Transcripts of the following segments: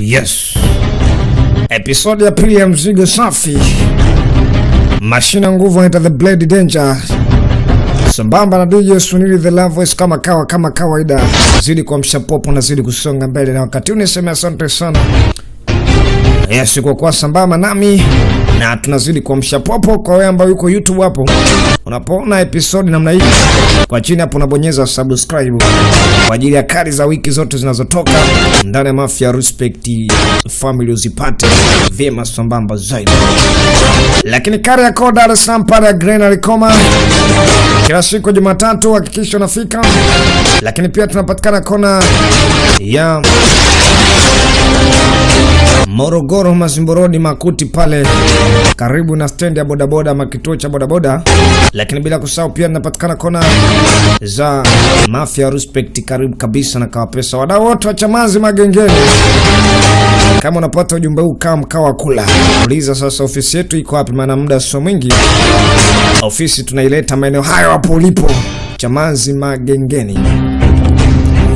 Yes, episode ya pili ya mzigo safi, mashine ya nguvu anaita the blade danger, sambamba na DJ Sunili the love voice, kama kawa kama kawaida, zidi kuamsha popo na zidi kusonga mbele, na wakati huu niseme asante sana. Yes, kwa kuwa sambamba nami na tunazidi kuamsha popo. Kwa wewe ambao yuko YouTube hapo, unapoona episode namna hii, kwa chini hapo unabonyeza subscribe kwa ajili ya kari za wiki zote zinazotoka ndani ya Mafia Respect Family, uzipate vyema sambamba zaidi. Lakini kari yako Dar es Salaam pale ya Grenary Koma kila siku Jumatatu, hakikisha unafika. Lakini pia tunapatikana kona ya Morogoro Mazimborodi Makuti pale karibu na stendi ya bodaboda ama kituo cha bodaboda, lakini bila kusahau pia napatikana kona za Mafia Respect karibu kabisa na Kawapesa. Wadau wote wa Chamazi Magengeni, kama unapata ujumbe huu kaa mkao wa kula, uliza sasa ofisi yetu iko wapi, maana muda sio mwingi. Ofisi tunaileta maeneo hayo hapo ulipo Chamazi Magengeni.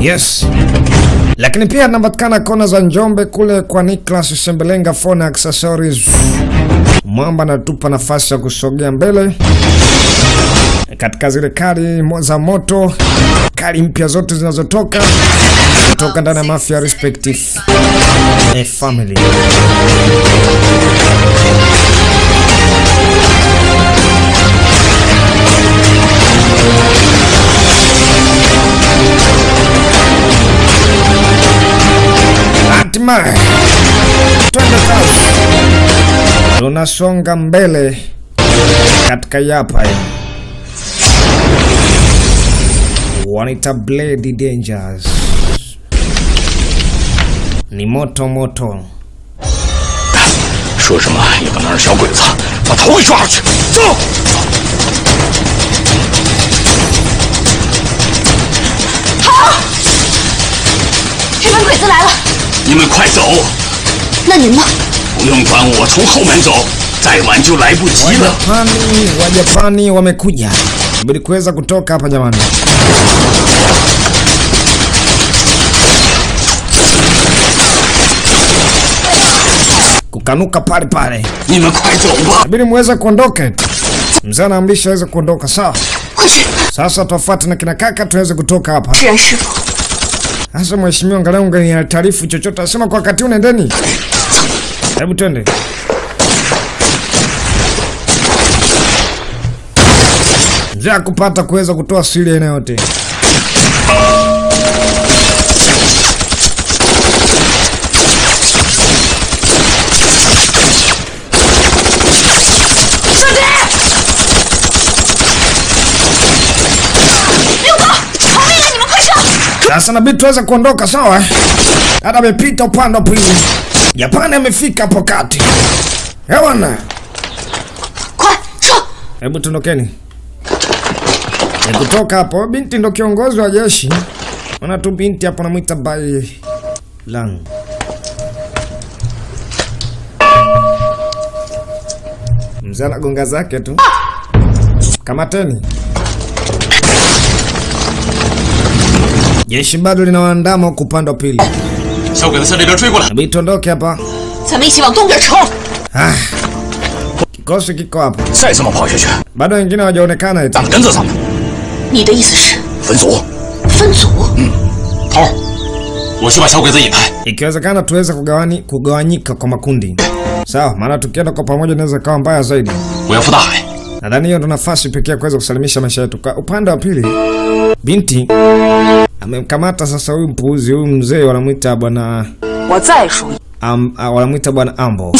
Yes. Lakini pia anapatikana kona za Njombe kule kwa Nicholas Sembelenga Phone Accessories. Mwamba anatupa nafasi ya kusogea mbele katika zile kali za moto, kali mpya zote zinazotoka kutoka ndani ya Mafia Respective eh, Family. Hatimaye twende kazi, tunasonga mbele katika yapa ya wanaita Blade Dangers, ni moto moto. 说什么也不能让小鬼子把头给抓出去。走！日本鬼子来了，你们快走， 那您呢？ 不用管我，从后门走，再晚就来不及了。 Wajapani, Wajapani wamekuja, bidi kuweza kutoka hapa jamani. Kukanuka pale pale, 你们快走吧！ bidi muweze kuondoka. Mzee anaamrisha aweze kuondoka, sawa. 快去！ Sasa tuwafuate na kina kaka tuweze kutoka hapa. Sasa mheshimiwa, angalau ungenitaarifu chochote. Asema kwa wakati, unaendeni, hebu twende. Njia ya kupata kuweza kutoa siri aina yote Sasa nabidi tuweze kuondoka, sawa? Dada amepita upande wa pili, Japani amefika hapo kati. Ewana, 快上！hebu tondokeni. Ni kutoka hapo, binti ndo kiongozi wa jeshi. Ona tu binti hapo namwita Bai Lang. Mzee anagonga zake tu. Kamateni. Jeshi bado linawaandama huku upande wa pili. Tondoke hapa. Ah. Kikosi kiko hapa. Bado wengine hawajaonekana eti. Ikiwezekana tuweze kugawani kugawanyika kwa makundi. Sawa, maana tukienda kwa pamoja inaweza kawa mbaya zaidi. Nadhani hiyo ndo nafasi pekee ya kuweza kusalimisha maisha yetu. Kwa upande wa pili, binti amemkamata sasa huyu mpuuzi huyu mzee wanamwita bwana Am, ah, wanamwita bwana Ambo.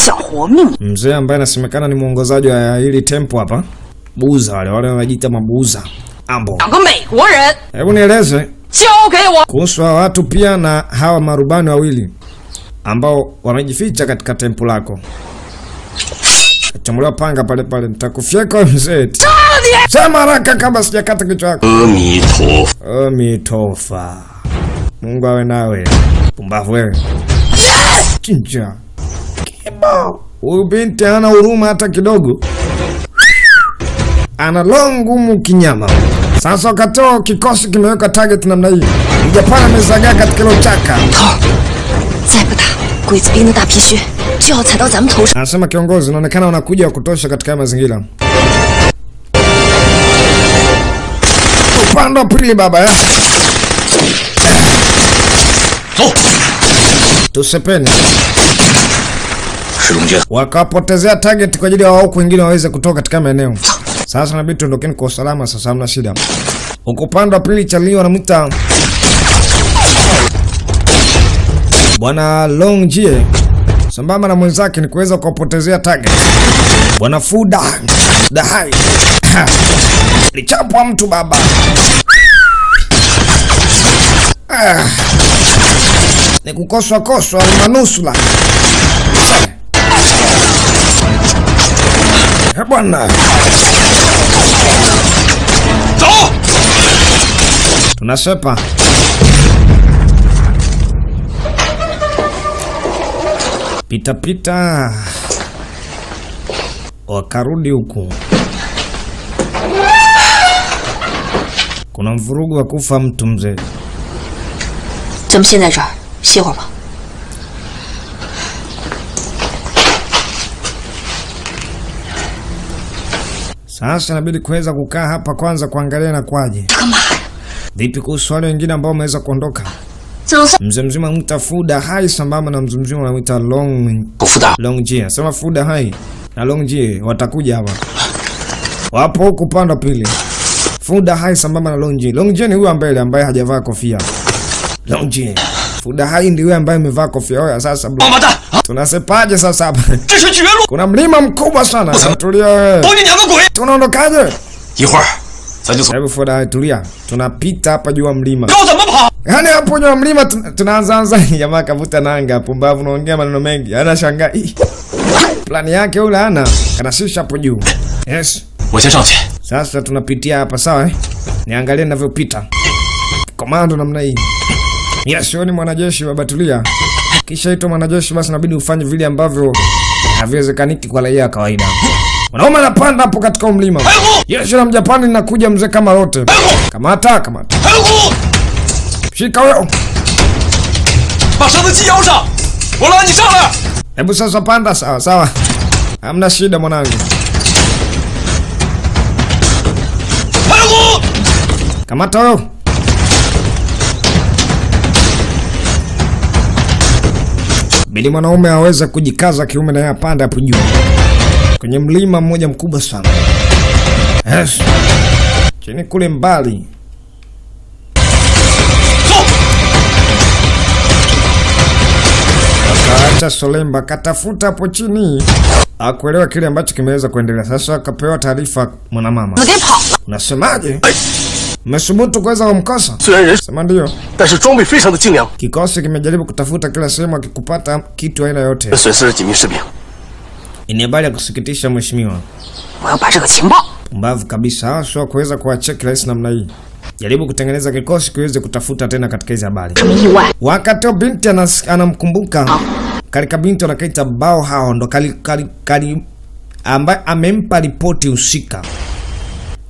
Mzee ambaye anasemekana ni mwongozaji wa hili tempo hapa. Buza wale wale wanajiita mabuza. Ambo. Hebu nieleze. Kuhusu hawa watu pia na hawa marubani wawili ambao wamejificha katika tempo lako. Atamulia panga pale pale, nitakufyeka mzee. Sema haraka kama sijakata kichwa chako. Amitofa. Oh, Amitofa. Mungu awe nawe. Pumbavu wewe. Yes! Chinja. Kibo. Huyu binti hana huruma hata kidogo. Ana roho ngumu kinyama. Sasa wakatoa kikosi kimeweka target namna hii. Mjapani amezagaa katika hilo chaka. Anasema kiongozi, unaonekana unakuja wa kutosha katika haya mazingira. Upande wa pili baba ya Tusepeni. Wakapotezea target kwa ajili ya wao wengine waweze kutoka katika maeneo. Sasa nabidi tuondokeni kwa usalama sasa hamna shida. Huko upande pili Charlie wanamwita Bwana Longjie sambamba na mwenzake ni kuweza kuwapotezea target. Bwana Fuda Dahai lichapwa mtu baba. Ah. Ni kukoswa koswa manusula. Eh, bwana tunasepa pitapita, wakarudi huku. Kuna mvurugu wa kufa mtu mzee. Sasa inabidi kuweza kukaa hapa kwanza kuangalia na kwaje. Vipi kuhusu wale wengine ambao wameweza kuondoka? Mzee mzima mwita Fuda Hai sambamba na mzee mzima mwita Long Long Jie. Sema Fuda Hai na Long Jie watakuja hapa. Wapo huku pili. Fuda Hai sambamba na Long Jie. Long Jie ni huyu mbele ambaye hajavaa kofia. Long Jie. Fuda Hai ndiye huyu ambaye amevaa kofia. Oya sasa bro. Tunasepaje sasa hapa? Kuna mlima mkubwa sana. Tulia wewe. Tunaondokaje? Ihwa. Hebu Foda, tulia, tunapita hapa juu ya mlima. Yaani hapo juu ya mlima tunaanza anza, jamaa kavuta nanga, pumbavu, naongea maneno mengi. Yaani shangaa plani yake yule ana kanashusha hapo juu. Yes. Sasa tunapitia hapa sawa, eh? Niangalie ninavyopita. Komando namna hii. Yes, wewe ni mwanajeshi, babatulia. Kisha ito mwanajeshi, basi inabidi ufanye vile ambavyo haviwezekaniki kwa raia kawaida. Wanaume anapanda hapo katika mlima. Jeshi la Mjapani linakuja mzee kama lote. Kamata, kamata. Shika wewe. Hebu sasa panda sawa sawa. Hamna shida mwanangu. Kamata wewe. Bili mwanaume aweza kujikaza kiume na yapanda hapo juu kwenye mlima mmoja mkubwa sana yes. chini kule mbali akaacha Solemba katafuta hapo chini akuelewa kile ambacho kimeweza kuendelea. Sasa akapewa taarifa mwanamama, unasemaje mesubutu kuweza kumkosa? Sema ndio. Kikosi kimejaribu kutafuta kila sehemu, akikupata kitu aina yote ni habari ya kusikitisha mheshimiwa. Mbavu kabisa sio kuweza kuwacheki rais namna hii. Jaribu kutengeneza kikosi kiweze kutafuta tena katika hizi habari. Wakati binti anamkumbuka katika Karika binti anakaita bao hao ndo kali, kali, kali ambaye amempa ripoti husika,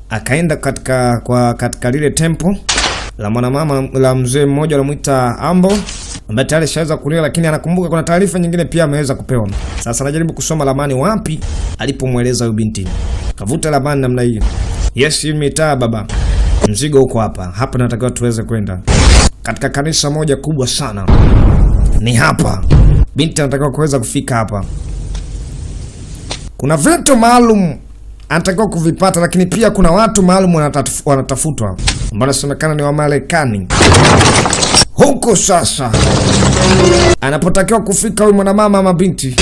akaenda katika kwa katika lile tempo la mwanamama la mzee mmoja anamwita Ambo ambaye tayari shaweza kulia, lakini anakumbuka kuna taarifa nyingine pia ameweza kupewa. Sasa anajaribu kusoma lamani wapi alipomweleza huyu binti, kavuta lamani namna hii. Yes, mitaa baba, mzigo huko hapa hapa, natakiwa tuweze kwenda katika kanisa moja kubwa sana, ni hapa. Binti anatakiwa kuweza kufika hapa. Kuna vitu maalum anatakiwa kuvipata, lakini pia kuna watu maalum wanatafutwa ambao wanasemekana ni Wamarekani. Huko sasa anapotakiwa kufika huyu mwanamama ama binti,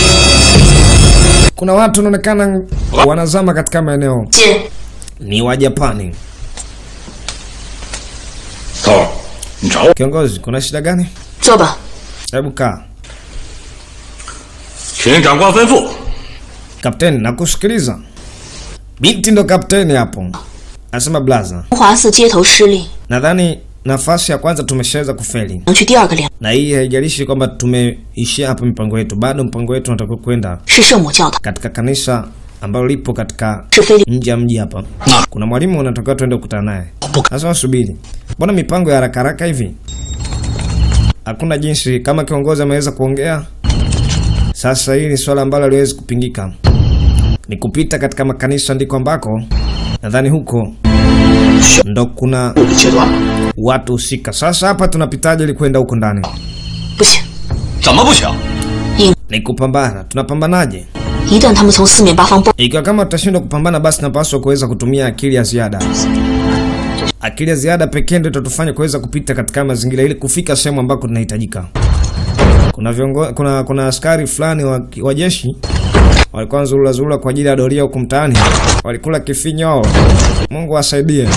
kuna watu wanaonekana wanazama katika maeneo ni wa Japani. Kiongozi, kuna shida gani? Choba. Hebu kaa. Kapteni, nakusikiliza. Binti ndo kapteni hapo, anasema blaza. Nadhani nafasi ya kwanza tumeshaweza kufeli, na hii haijalishi kwamba tumeishia hapo mipango yetu, bado mpango wetu unatakiwa kwenda katika kanisa ambalo lipo katika nje ya mji hapa. Kuna mwalimu unatakiwa tuende kukutana naye. Sasa wasubiri, mbona mipango ya haraka haraka hivi? Hakuna jinsi, kama kiongozi ameweza kuongea. Sasa hii ni swala ambalo haliwezi kupingika ni kupita katika makanisa ndiko ambako nadhani huko ndo kuna watu husika. Sasa hapa tunapitaje ili kwenda huko ndani? Ni kupambana. Tunapambanaje? Ikiwa kama tutashindwa kupambana, basi napaswa kuweza kutumia akili ya ziada. Akili ya ziada pekee ndo itatufanya kuweza kupita katika mazingira ili kufika sehemu ambako tunahitajika. Kuna kuna kuna askari fulani wa, wa jeshi walikuwa nzurura zurura kwa ajili ya doria huku mtaani, walikula kifinyo. Mungu asaidie.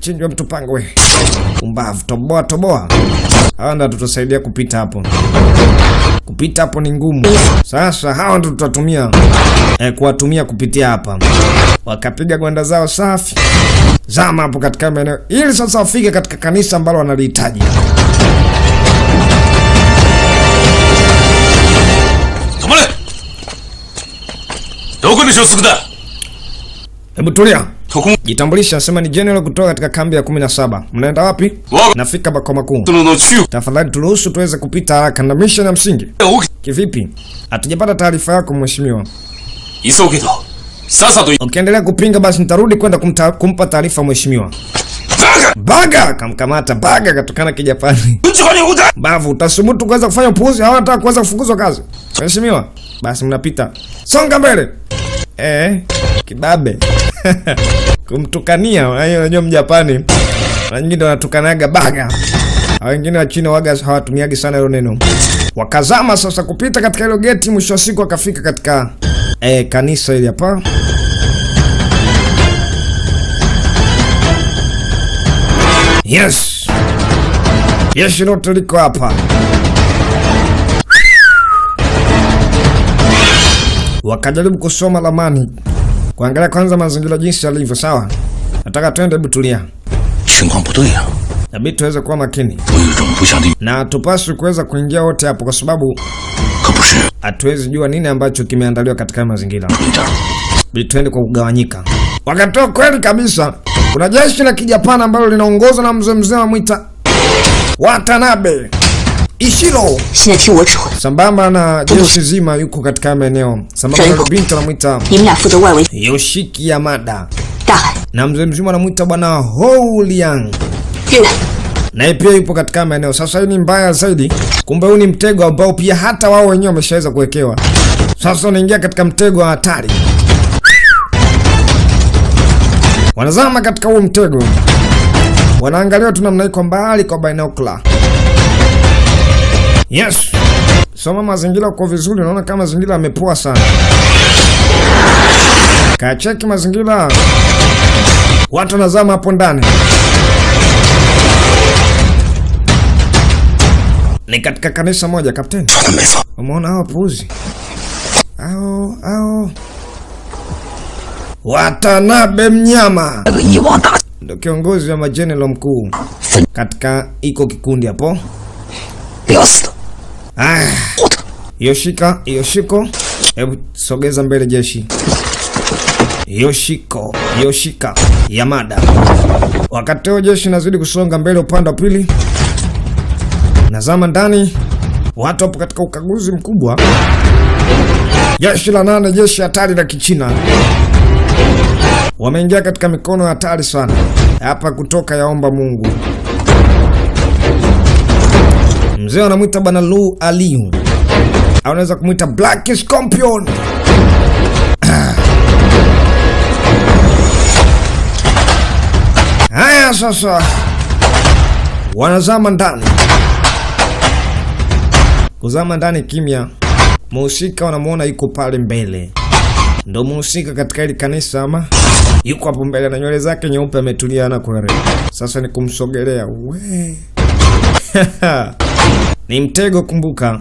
Chinjwa mtu pangwe, umbavu, toboa toboa. Hawa ndo tutasaidia kupita hapo. Kupita hapo ni ngumu. Sasa hawa ndo tutatumia eh, kuwatumia kupitia hapa, wakapiga gwanda zao safi, zama hapo katika maeneo ili sasa wafike katika kanisa ambalo wanalihitaji. Hebu tulia. Jitambulisha, sema ni general kutoka katika kambi ya 17. Mnaenda wapi? Nafika makao makuu. Tafadhali turuhusu tuweze kupita haraka na mission ya msingi. Kivipi? Hatujapata taarifa yako mheshimiwa. Sasa tu. Ukiendelea kupinga basi nitarudi kwenda kumpa taarifa mheshimiwa. Baga kamkamata baga katokana kijapani. Bavu utasubutu kuweza kufanya upuuzi au hata kuweza kufukuzwa kazi. Mheshimiwa, basi mnapita. Songa mbele. Eh, kibabe kumtukania. Unajua Mjapani na nyingine wanatukanaga baga, wengine wa China waga hawatumiagi sana hilo neno. Wakazama sasa kupita katika hilo geti, mwisho wa siku akafika katika eh, kanisa hili hapa. Yes, jeshi lote liko hapa. wakajaribu kusoma ramani, kuangalia kwanza mazingira jinsi yalivyo. Sawa, nataka twende, butulia tulia, nabidi tuweze kuwa makini na tupaswi kuweza kuingia wote hapo, kwa sababu hatuwezi jua nini ambacho kimeandaliwa katika mazingira. Bitwende kwa kugawanyika. Wakatoa kweli kabisa, kuna jeshi la Kijapani ambalo linaongozwa na mzee mzee wa mwita Watanabe. Ishiro sambamba na jeshi zima yuko katika maeneo. Sambamba na binti anamwita Yoshiki Yamada. Na mzee mzima anamwita bwana Houliang. Naye pia yupo katika maeneo. Sasa hii ni mbaya zaidi, kumbe huu ni mtego ambao pia hata wao wenyewe wameshaweza kuwekewa. Sasa unaingia katika mtego wa hatari, wanazama katika huo mtego, wanaangalia tu namna mbali kwa binocular. Yes. Soma mazingira uko vizuri, naona kama mazingira yamepoa sana. Kacheki mazingira, watu wanazama hapo ndani. Ni katika kanisa moja, kapteni. Umeona hao puzi ao ao Watanabe Mnyama ndo kiongozi wa majenerali mkuu katika iko kikundi hapo. Yes. Aya, Yoshika, Yoshiko, hebu sogeza mbele jeshi. Yoshiko, Yoshika, Yamada. Wakati huo jeshi nazidi kusonga mbele upande wa pili. Nazama ndani, watu wapo katika ukaguzi mkubwa. Jeshi la nane, jeshi hatari la Kichina wameingia katika mikono hatari sana. Hapa kutoka yaomba Mungu. Mzee anamwita bwana Lu Aliu, anaweza kumwita Black Scorpion. Haya sasa, wanazama ndani. Kuzama ndani kimya, muhusika wanamwona yuko pale mbele, ndo muhusika katika hili kanisa, ama yuko hapo mbele na nywele zake nyeupe, ametulia na kwere. Sasa ni kumsogelea we ni mtego. Kumbuka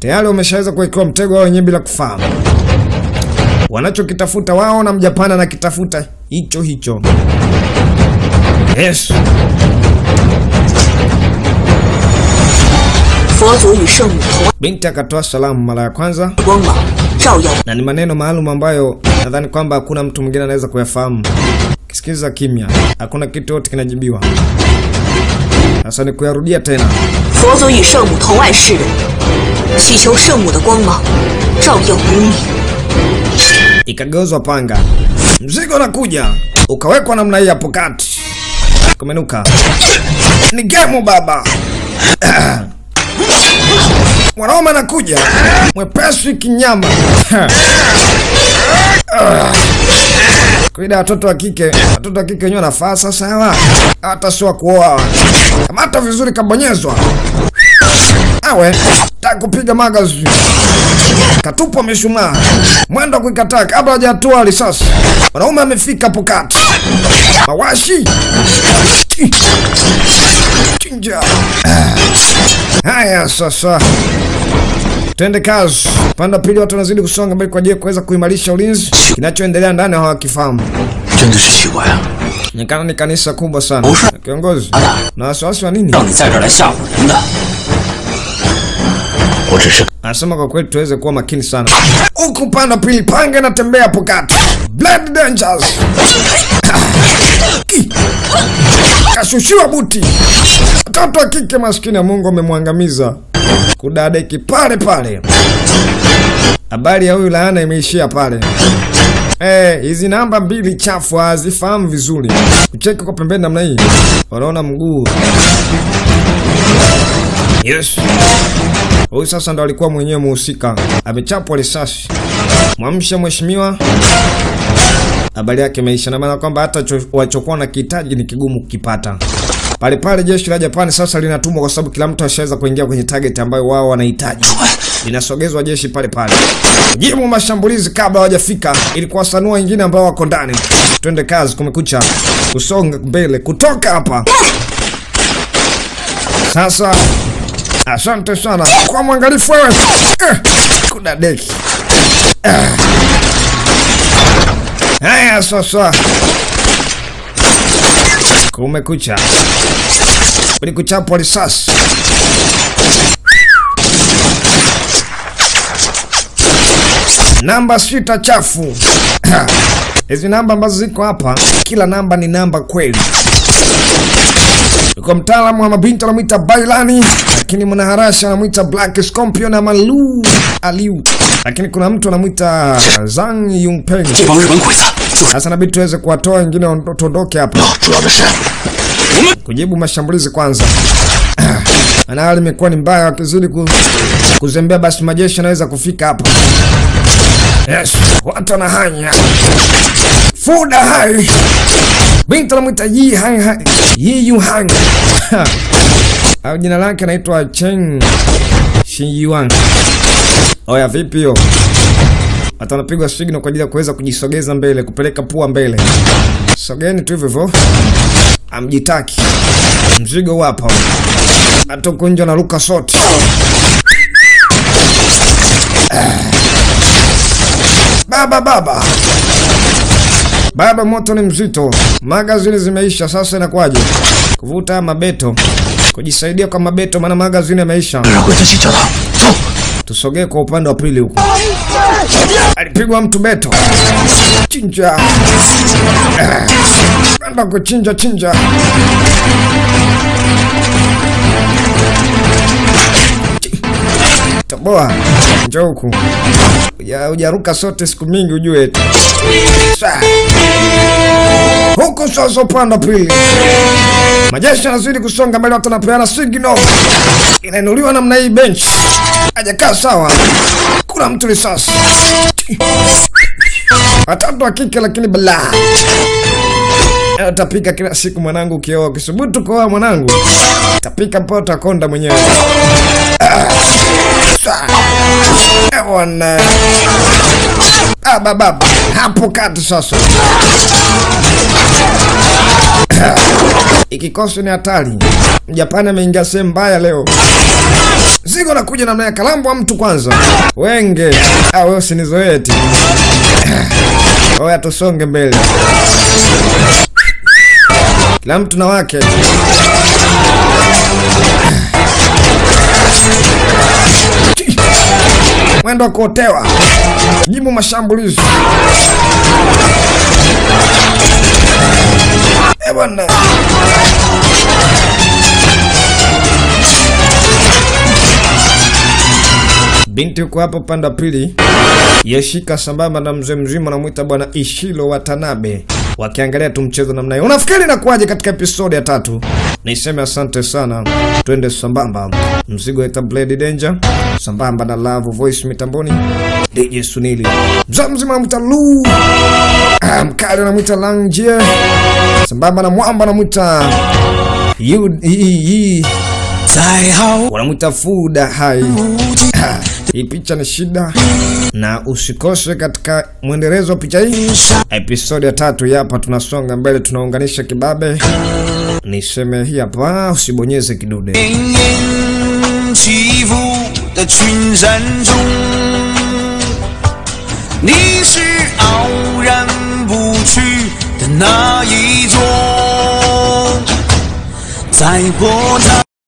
tayari wameshaweza kuwekewa mtego wao wenyewe bila kufahamu. Wanachokitafuta wao na mjapani anakitafuta hicho hicho. Yes. Binti akatoa salamu mara ya kwanza na ni maneno maalum ambayo nadhani kwamba hakuna mtu mwingine anaweza kuyafahamu. Kisikiza kimya, hakuna kitu yote kinajibiwa. Sasa ni kuyarudia tena. Fozo yu shengmu tongwai shiren. Qiqiu shengmu de. Ikageuzwa panga. Mzigo unakuja. Ukawekwa namna hii hapo kati. Kumenuka. Ni gemu baba. Mwanaume anakuja. Mwepesi kinyama. Ah. Kawaida watoto wa kike, watoto wa kike wenyewe wanafaa sasa hawa, hata sio kuoa. Kamata vizuri, kabonyezwa awe ta kupiga magazi katupwa mishumaa, mwendo kuikataa kabla hajatua risasi. Wanaume amefika hapo kati, mawashi Chi. chinja. Haya sasa, Twende kazi. Upande wa pili watu wanazidi kusonga mbele kwa ajili ya kuweza kuimarisha ulinzi. Kinachoendelea ndani hawakifahamu. Nikana ni kanisa kubwa sana. Kiongozi, na wasiwasi wa nini? Anasema kwa kweli tuweze kuwa makini sana. Huku upande wa pili panga inatembea hapo kati. Blood Dangers. Kashushiwa buti. Mtoto wa kike maskini ya Mungu amemwangamiza. Kudadeki pale pale. Habari ya huyu laana imeishia pale. Eh, hizi namba mbili chafu hazifahamu vizuri. Ucheki kwa pembeni namna hii. Wanaona mguu. Yes. Huyu sasa ndo alikuwa mwenyewe muhusika, amechapwa risasi. Mwamsha mheshimiwa, habari yake imeisha, na maana kwamba hata wachokuwa na kihitaji ni kigumu kukipata. Pale pale jeshi la Japani sasa linatumwa kwa sababu kila mtu ashaweza kuingia kwenye target ambayo wao wanahitaji. Linasogezwa jeshi pale pale, jibu mashambulizi kabla hawajafika, ili kuwasanua wengine ambao wako ndani. Twende kazi, kumekucha, kusonga mbele, kutoka hapa sasa. Asante sana kwa mwangalifu wewe. Eh, kuna deki. Eh. Haya sasa, kumekucha, ulikuchapwa risasi. Namba sita chafu. Hizi namba ambazo ziko hapa, kila namba ni namba kweli. Kwa mtaalamu wa mabinti anamwita Bailani, lakini mwanaharasha anamwita Black Scorpion ama Lu Aliu, lakini kuna mtu anamwita Zhang Yunpeng. Sasa nabidi tuweze kuwatoa wengine, tuondoke hapa. Kujibu mashambulizi kwanza. Maana hali imekuwa ni mbaya, wakizidi ku, kuzembea basi majeshi yanaweza kufika hapa. Yes, watu wanahanya fuda hai binti anamwita Yi Hai Hai Yi Yu Hang au jina lake anaitwa Cheng Shi. Oya, vipi hiyo? Hata wanapigwa signal kwa ajili ya kuweza kujisogeza mbele, kupeleka pua mbele. Sogeni tu hivyo hivyo, amjitaki. Mzigo wapo. Atokunja na ruka soti baba baba. Baba, moto ni mzito, magazini zimeisha. Sasa inakwaje kuvuta mabeto, kujisaidia kwa mabeto, maana magazini yameisha. Tusogee kwa upande wa pili huko. Alipigwa mtu beto, chinja, kwenda kuchinja chinja. Chi- Toboa, njo huku. Ujaruka sote siku mingi ujue tu. Huku sasa upande wa pili. Majeshi yanazidi kusonga mbele, watu wanapeana signal. Inainuliwa namna hii bench. ajakaa sawa. Kuna mtu risasi. Watoto wa kike lakini balaa. Utapika kila siku mwanangu, ukioa ukisubutu kuoa mwanangu, tapika mpaka utakonda mwenyewe. Ah. Bwana. Baba, hapo kati sasa. Ikikosi ni hatari. Japani ameingia sehemu mbaya leo. Zigo nakuja namna ya kalambwa mtu kwanza. Wenge. Ah, wewe usinizoee eti. Oya tusonge mbele. Kila mtu na wake. Mwendo wa kuotewa. Jibu mashambulizi. Eh. Binti yuko hapo pande wa pili, yeshika sambamba na mzee mzima anamwita bwana Ishilo Watanabe, wakiangalia tu mchezo namna hiyo. Unafikiri inakuwaje katika episodi ya tatu? Niseme asante sana, twende sambamba. Mzigo wa Blade Danger. Sambamba na Love Voice mitamboni, DJ Sunili. Mzee mzima anamwita Lu. Ah, mkali anamwita Langie sambamba na mwamba anamwita wanamwita Fuda Hai. Ah, Hii picha ni shida, na usikose katika mwendelezo wa picha hii. Episodi ya tatu hii hapa, tunasonga mbele, tunaunganisha kibabe. Niseme hii hapa, usibonyeze kidude. 绵延起伏的群山中，你是傲然不去的那一种，在波涛。